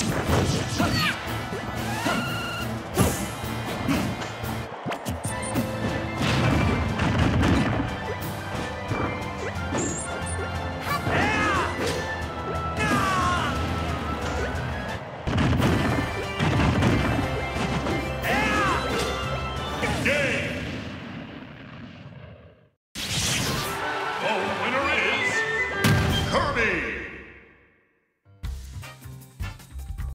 ちょっと!